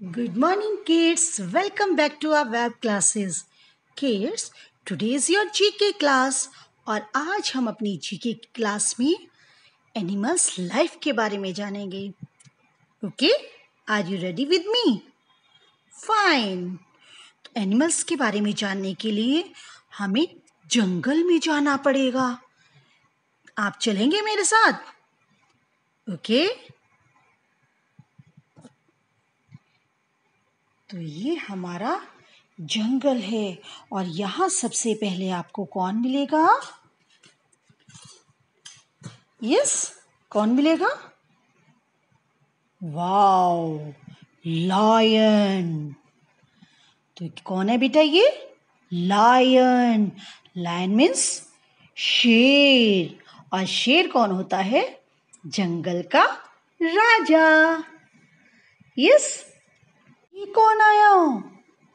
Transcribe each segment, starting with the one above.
Good morning, kids. Welcome back to our web classes. Kids, today is your GK class और आज हम अपनी GK class में animals life के बारे में जानेंगे okay are you ready with me fine तो एनिमल्स के बारे में जानने के लिए हमें जंगल में जाना पड़ेगा आप चलेंगे मेरे साथ ओके okay? तो ये हमारा जंगल है और यहाँ सबसे पहले आपको कौन मिलेगा? यस कौन मिलेगा? वाओ लायन तो कौन है बेटा ये? लायन लायन मीन्स शेर। और शेर कौन होता है? जंगल का राजा। यस ये कौन आया?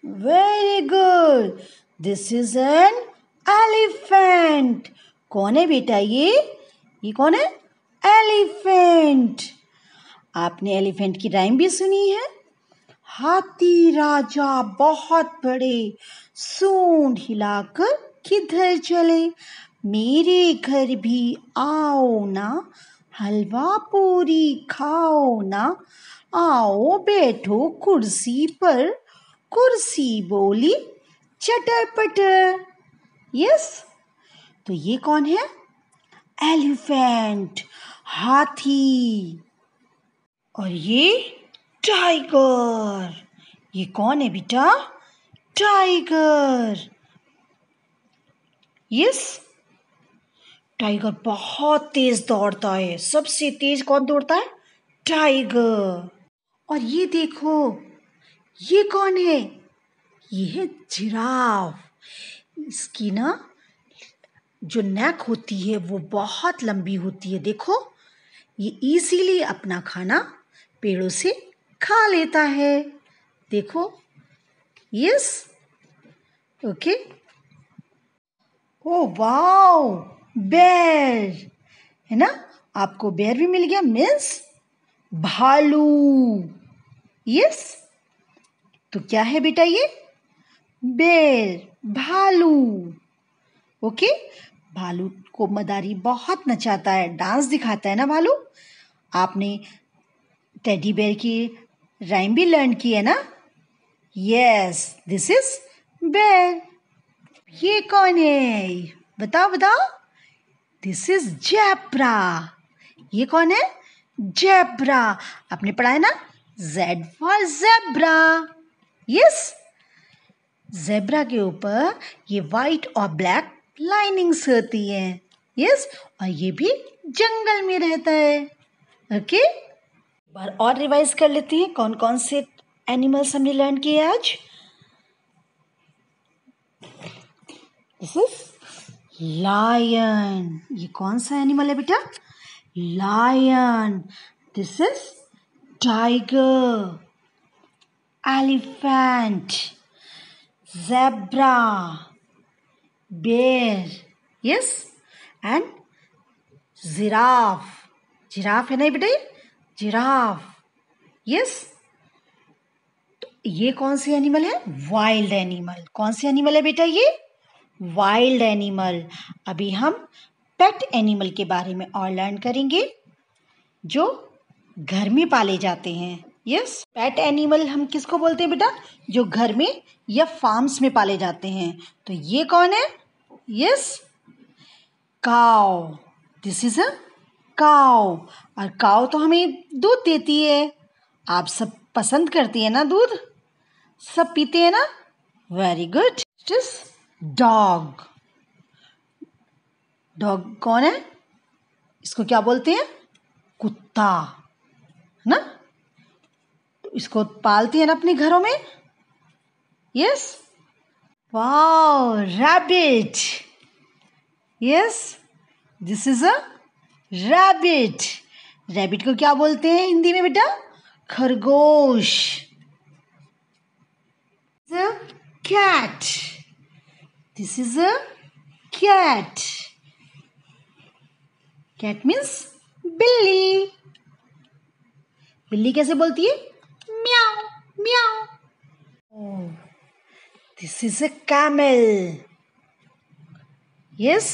Very good this is an elephant कौन है बेटा ये? ये कौन है? एलिफेंट आपने एलिफेंट की राइम भी सुनी है? हाथी राजा बहुत बड़े, सूंड हिलाकर किधर चले? मेरे घर भी आओ ना, हलवा पूरी खाओ ना आओ बैठो कुर्सी पर। कुर्सी बोली चटर पटर यस? तो ये कौन है? एलिफेंट, हाथी। और ये टाइगर। ये कौन है बेटा? टाइगर। यस? टाइगर बहुत तेज दौड़ता है। सबसे तेज कौन दौड़ता है? टाइगर। और ये देखो, ये कौन है? ये है जिराफ। इसकी ना, जो नेक होती है, वो बहुत लंबी होती है। देखो, ये इजीली अपना खाना पेड़ों से खा लेता है। देखो यस ओके ओ वाओ बेर है ना? आपको बेर भी मिल गया मीन्स भालू। यस। तो क्या है बेटा ये? बेर भालू। ओके? भालू को मदारी बहुत नचाता है, डांस दिखाता है ना भालू? आपने टेडी बेर की राइम भी लर्न की है ना? यस, दिस इज़ बेर ये कौन है? बताओ बताओ। दिस इज़ जैब्रा ये कौन है? जैब्रा आपने पढ़ा है ना? Z for zebra yes zebra के ऊपर ये वाइट और ब्लैक लाइनिंग्स होती है. यस और ये भी जंगल में रहता है. ओके बार और रिवाइज कर लेते हैं कौन कौन से एनिमल्स हमने लर्न किए आज? दिस इज़ लायन ये कौन सा एनिमल है बेटा? Lion this is tiger, elephant, zebra, bear, yes, and giraffe. Giraffe है ना बेटे? जिराफ यस तो ये कौन सी एनिमल है? वाइल्ड एनिमल कौन सी एनिमल है बेटा ये? वाइल्ड एनिमल अभी हम पेट एनिमल के बारे में और लर्न करेंगे जो घर में पाले जाते हैं। यस पेट एनिमल हम किसको बोलते हैं बेटा? जो घर में या फार्म्स में पाले जाते हैं। तो ये कौन है? यस काव दिस इज़ अ काव और काओ तो हमें दूध देती है। आप सब पसंद करती है ना दूध? सब पीते हैं ना? Very good is dog dog कौन है? इसको क्या बोलते हैं? कुत्ता. है ना? तो इसको पालती है ना अपने घरों में? Yes wow rabbit yes this is a rabbit rabbit को क्या बोलते हैं हिंदी में बेटा? खरगोश. Cat this is a cat cat means बिल्ली बिल्ली कैसे बोलती है? Meow meow this is a camel yes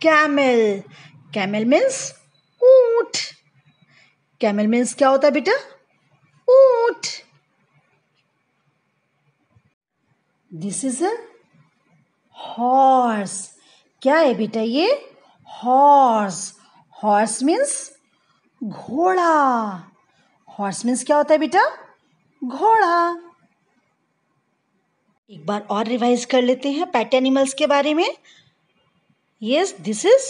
camel camel means ऊट. कैमल मीन्स क्या होता है बेटा? ऊट. दिस इज़ अ हॉर्स क्या है बेटा ये? हॉर्स हॉर्स मीन्स घोड़ा. Horse means क्या होता है बेटा? घोड़ा. एक बार और रिवाइज कर लेते हैं पैट एनिमल्स के बारे में। Yes this is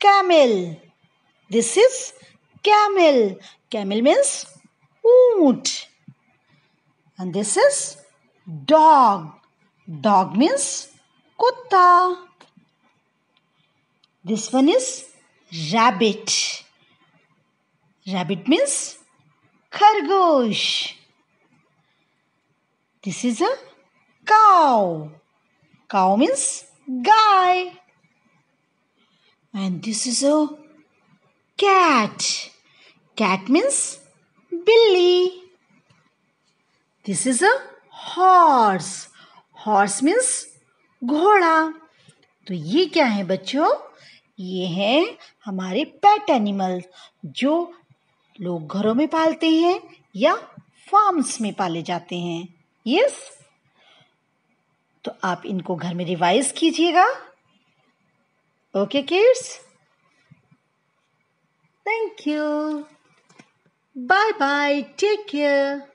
camel this is camel camel means ऊँट। And this is dog dog means कुत्ता। This one is rabbit rabbit means खरगोश। This is a cow cow means guy and this is a cat cat means बिल्ली this is a horse horse means घोड़ा। तो ये क्या है बच्चों? ये है हमारे पेट एनिमल जो लोग घरों में पालते हैं या फार्म्स में पाले जाते हैं। यस? तो आप इनको घर में रिवाइज कीजिएगा। Okay kids thank you bye bye take care